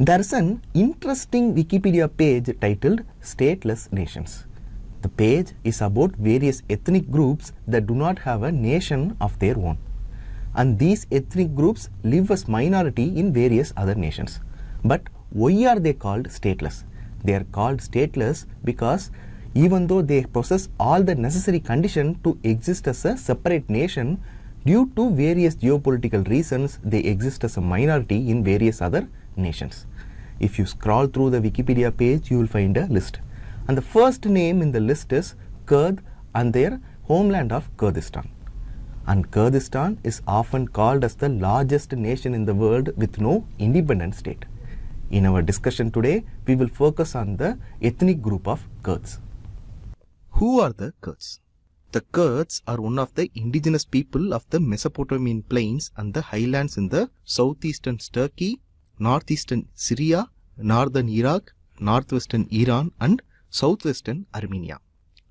There's an interesting Wikipedia page titled Stateless Nations. The page is about various ethnic groups that do not have a nation of their own. And these ethnic groups live as minority in various other nations. But why are they called stateless? They are called stateless because even though they possess all the necessary condition to exist as a separate nation, due to various geopolitical reasons, they exist as a minority in various other nations. If you scroll through the Wikipedia page, you will find a list. And the first name in the list is Kurd and their homeland of Kurdistan. And Kurdistan is often called as the largest nation in the world with no independent state. In our discussion today, we will focus on the ethnic group of Kurds. Who are the Kurds? The Kurds are one of the indigenous people of the Mesopotamian plains and the highlands in the southeastern Turkey, northeastern Syria, northern Iraq, northwestern Iran, and southwestern Armenia.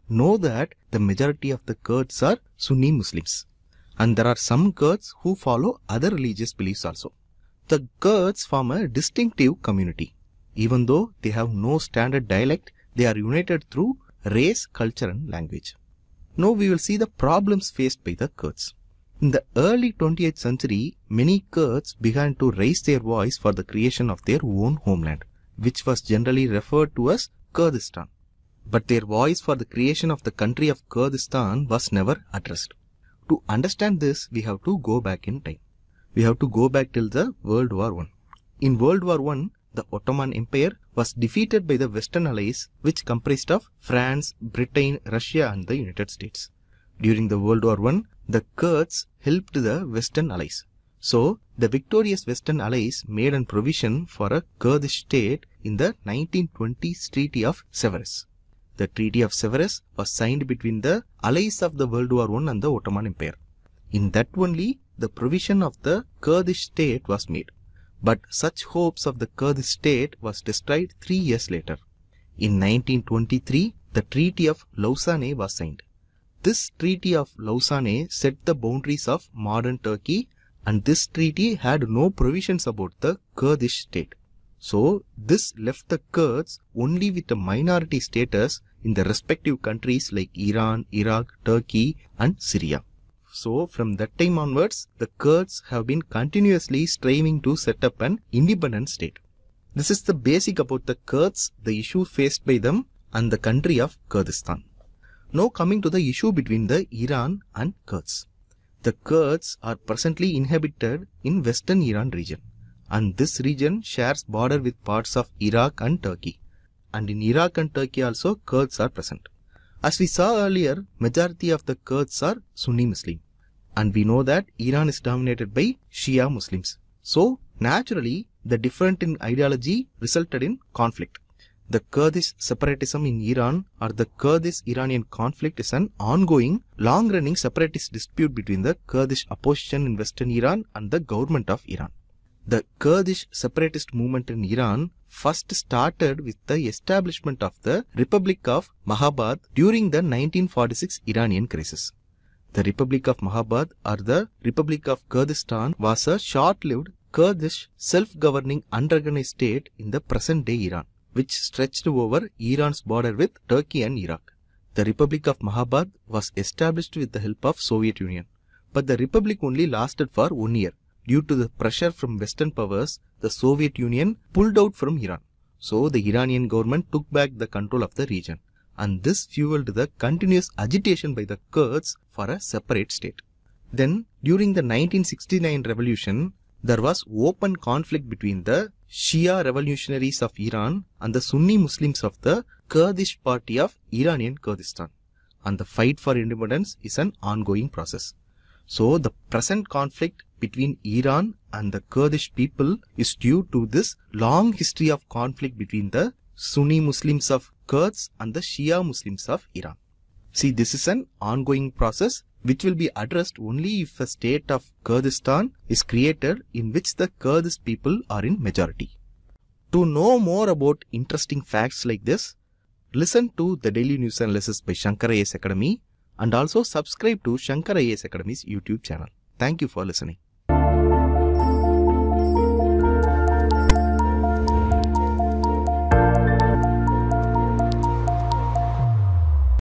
Know that the majority of the Kurds are Sunni Muslims, and there are some Kurds who follow other religious beliefs also. The Kurds form a distinctive community. Even though they have no standard dialect, they are united through race, culture, and language. Now we will see the problems faced by the Kurds. In the early 20th century, many Kurds began to raise their voice for the creation of their own homeland, which was generally referred to as Kurdistan. But their voice for the creation of the country of Kurdistan was never addressed. To understand this, we have to go back in time. We have to go back till the World War I. In World War I, the Ottoman Empire was defeated by the Western Allies, which comprised of France, Britain, Russia, and the United States. During the World War I, the Kurds helped the Western Allies. So, the victorious Western Allies made a provision for a Kurdish state in the 1920s Treaty of Sevres. The Treaty of Sevres was signed between the allies of the World War I and the Ottoman Empire. In that only, the provision of the Kurdish state was made. But such hopes of the Kurdish state was destroyed three years later. In 1923, the Treaty of Lausanne was signed. This Treaty of Lausanne set the boundaries of modern Turkey and this treaty had no provisions about the Kurdish state. So, this left the Kurds only with a minority status in the respective countries like Iran, Iraq, Turkey and Syria. So, from that time onwards, the Kurds have been continuously striving to set up an independent state. This is the basic about the Kurds, the issue faced by them and the country of Kurdistan. Now coming to the issue between the Iran and Kurds. The Kurds are presently inhabited in western Iran region and this region shares border with parts of Iraq and Turkey. And in Iraq and Turkey also Kurds are present. As we saw earlier, majority of the Kurds are Sunni Muslim. And we know that Iran is dominated by Shia Muslims. So, naturally, the difference in ideology resulted in conflict. The Kurdish separatism in Iran or the Kurdish-Iranian conflict is an ongoing, long-running separatist dispute between the Kurdish opposition in western Iran and the government of Iran. The Kurdish separatist movement in Iran first started with the establishment of the Republic of Mahabad during the 1946 Iranian crisis. The Republic of Mahabad or the Republic of Kurdistan was a short-lived Kurdish self-governing unorganized state in the present-day Iran, which stretched over Iran's border with Turkey and Iraq. The Republic of Mahabad was established with the help of Soviet Union, but the republic only lasted for one year. Due to the pressure from Western powers, the Soviet Union pulled out from Iran. So the Iranian government took back the control of the region and this fueled the continuous agitation by the Kurds for a separate state. Then, during the 1969 revolution, there was open conflict between the Shia revolutionaries of Iran and the Sunni Muslims of the Kurdish party of Iranian Kurdistan. And the fight for independence is an ongoing process. So, the present conflict between Iran and the Kurdish people is due to this long history of conflict between the Sunni Muslims of Kurds and the Shia Muslims of Iran. See, this is an ongoing process which will be addressed only if a state of Kurdistan is created in which the Kurdish people are in majority. To know more about interesting facts like this, listen to the daily news analysis by Shankar IAS Academy and also subscribe to Shankar IAS Academy's YouTube channel. Thank you for listening.